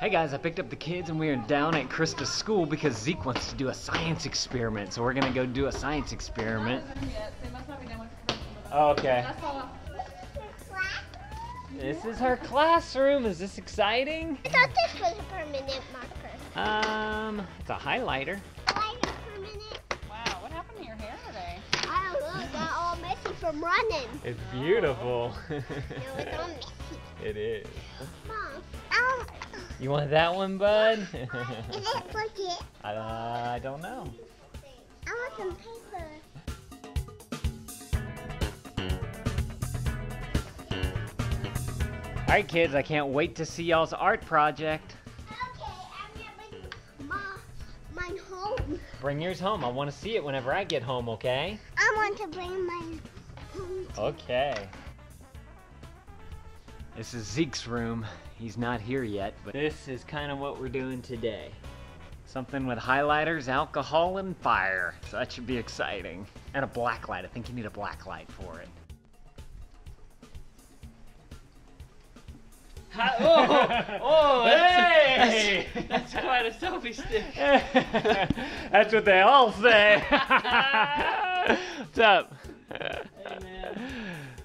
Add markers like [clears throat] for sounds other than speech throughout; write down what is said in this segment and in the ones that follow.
Hey guys, I picked up the kids and we are down at Krista's school because Zeke wants to do a science experiment. So we're gonna go do a science experiment. Okay. This is her classroom. Is this exciting? I thought this was a permanent marker. Um, it's a highlighter. Lighter permanent. Wow, what happened to your hair today? I don't know. It got all messy from running. It's beautiful. Now it's all messy. [laughs] it is. Mom, I You want that one, bud? [laughs] is it [laughs] uh, I don't know. I want some paper. All right, kids, I can't wait to see y'all's art project. Okay, I'm gonna bring my, mine home. Bring yours home. I want to see it whenever I get home, okay? I want to bring mine home. too. Okay. This is Zeke's room. He's not here yet, but this is kind of what we're doing today. Something with highlighters, alcohol, and fire. So that should be exciting. And a black light. I think you need a black light for it. oh, oh, [laughs] Hey! That's, that's quite a selfie stick. [laughs] That's what they all say. [laughs] What's up?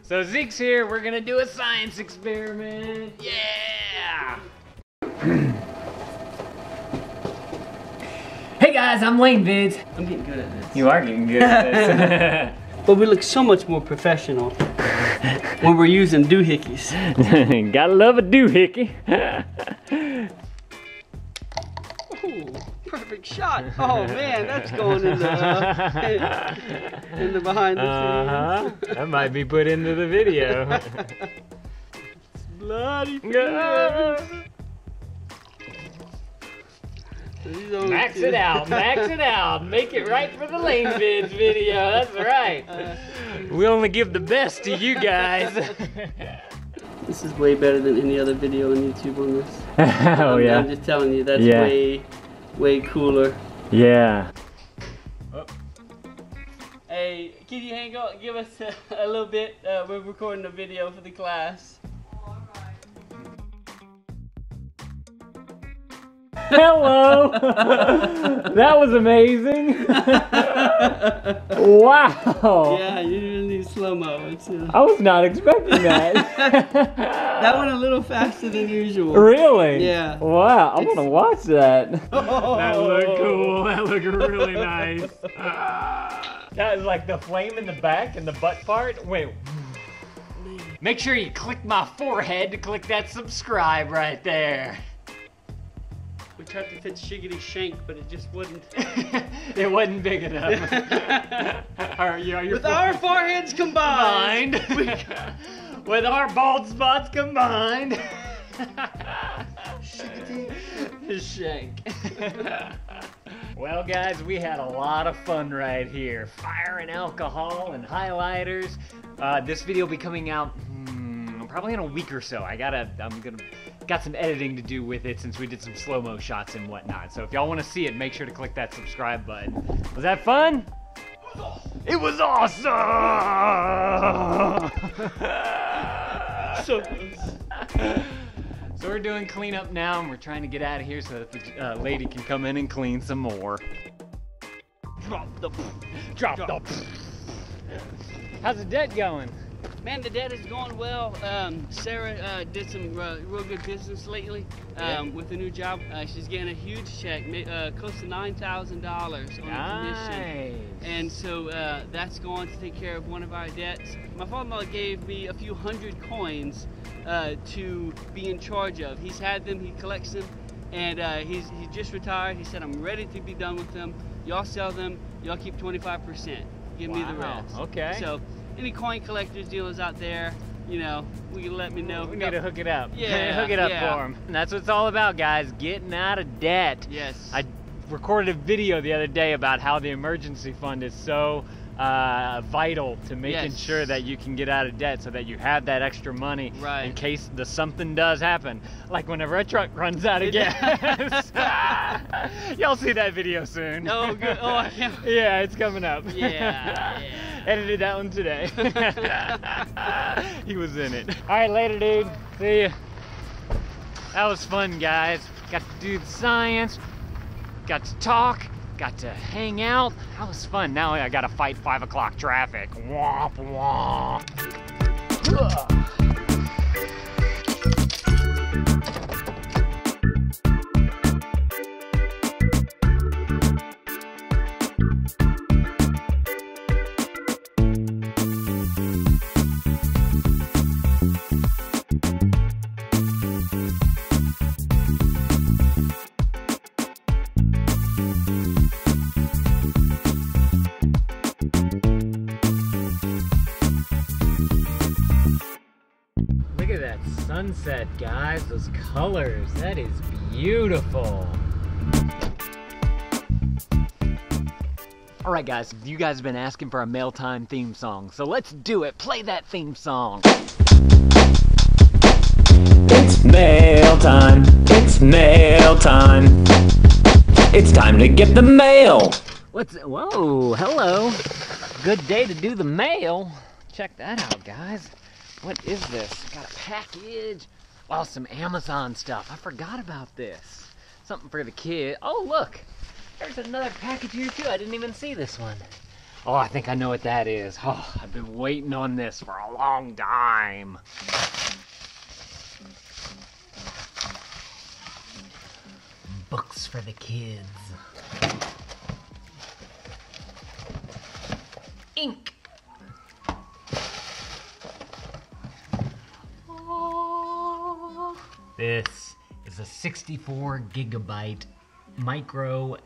Hey, man. So Zeke's here. We're gonna do a science experiment. Yeah. [clears throat] hey guys, I'm Lane Vids. I'm getting good at this. You are getting good at this. [laughs] But we look so much more professional when we're using doohickeys. [laughs] Gotta love a doohickey. [laughs] perfect shot. Oh man, that's going in the uh, in the behind the Uh scenes. That might be put into the video. [laughs] Bloody Yeah. Max two- it out, max it out. Make it right for the Lane Vids video. That's right. Uh, We only give the best to you guys. [laughs] This is way better than any other video on YouTube on this. [laughs] oh I'm, I'm just telling you, that's Yeah. way, way cooler. Yeah. Hey, can you hang on? Give us a, [laughs] a little bit. Uh, we're recording a video for the class. Hello. that was amazing. [laughs] wow. Yeah, you didn't need slow mo. Uh, I was not expecting that. [laughs] that went a little faster than usual. Really? Yeah. Wow, I want to watch that. Oh. [laughs] That looked cool. That looked really nice. that is like the flame in the back and the butt part. Wait. Make sure you click my forehead to click that subscribe right there. We tried to fit Shiggity Shank, but it just wouldn't. [laughs] it wasn't big enough. [laughs] Are you, are your With our foreheads combined. combined, [laughs] with our bald spots combined. Shank. well, guys, we had a lot of fun right here. Fire and alcohol and highlighters. Uh, this video will be coming out hmm, probably in a week or so. I gotta, I'm gonna, got some editing to do with it since we did some slow mo shots and whatnot. So if y'all want to see it, make sure to click that subscribe button. Was that fun? It was awesome! so [laughs] So we're doing cleanup now, and we're trying to get out of here so that the uh, lady can come in and clean some more. Drop the, drop the. How's the debt going? Man, the debt is going well. Um, Sarah uh, did some uh, real good business lately um, with a new job. Uh, she's getting a huge check, uh, close to nine thousand dollars on a commission. And so uh, that's going to take care of one of our debts. My father-in-law gave me a few hundred coins uh, to be in charge of. He's had them, he collects them, and uh, he's he just retired. He said, "I'm ready to be done with them. Y'all sell them. Y'all keep 25%. Give me the Wow, rest." okay. So, any coin collectors dealers out there, you know, we can let me know. We need to hook it up. [laughs] Yeah, hook it up yeah. for them. And that's what it's all about, guys. Getting out of debt. Yes. I recorded a video the other day about how the emergency fund is so uh, vital to making Yes. sure that you can get out of debt so that you have that extra money Right. in case the something does happen. Like whenever a truck runs out of gas. [laughs] [laughs] Y'all see that video soon. Oh, good. Oh, I can't. Yeah, it's coming up. Yeah, yeah. Edited that one today. [laughs] he was in it. All right, later, dude. See ya. That was fun, guys. got to do the science, got to talk, got to hang out. That was fun. Now I gotta fight five o'clock traffic. Womp womp. Ugh. Sunset, guys. Those colors. That is beautiful. All right, guys. You guys have been asking for a mail time theme song, so let's do it. Play that theme song. It's mail time. It's mail time. It's time to get the mail. What's whoa? Hello. Good day to do the mail. Check that out, guys. What is this? Got a package. Oh, some Amazon stuff. I forgot about this. Something for the kid. Oh, look. There's another package here too. I didn't even see this one. Oh, I think I know what that is. Oh, I've been waiting on this for a long time. Books for the kids. 64 gigabyte micro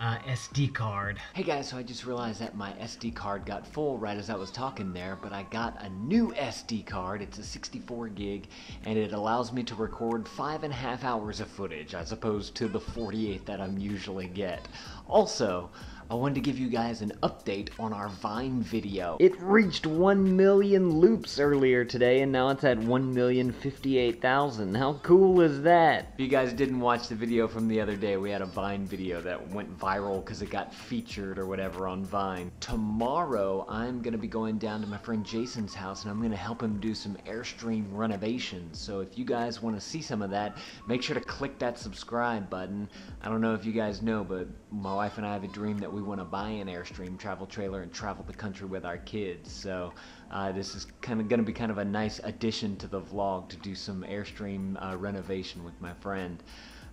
uh, SD card. Hey guys, so I just realized that my SD card got full right as I was talking there, but I got a new SD card. It's a 64 gig, and it allows me to record five and a half hours of footage as opposed to the 48 that I'm usually get. Also, I wanted to give you guys an update on our Vine video. It reached 1 million loops earlier today, and now it's at 1,058,000. How cool is that? If you guys didn't watch the video from the other day, we had a Vine video that went viral because it got featured or whatever on Vine. Tomorrow, I'm going to be going down to my friend Jason's house, and I'm going to help him do some Airstream renovations. So if you guys want to see some of that, make sure to click that subscribe button. I don't know if you guys know, but my wife and I have a dream that we want to buy an Airstream travel trailer and travel the country with our kids. So uh, this is kind of going to be kind of a nice addition to the vlog to do some Airstream uh, renovation with my friend.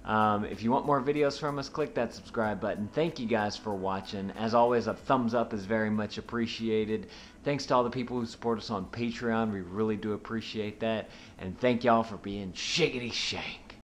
Um, if you want more videos from us, click that subscribe button. Thank you guys for watching. As always, a thumbs up is very much appreciated. Thanks to all the people who support us on Patreon. We really do appreciate that. And thank y'all for being shiggity shank.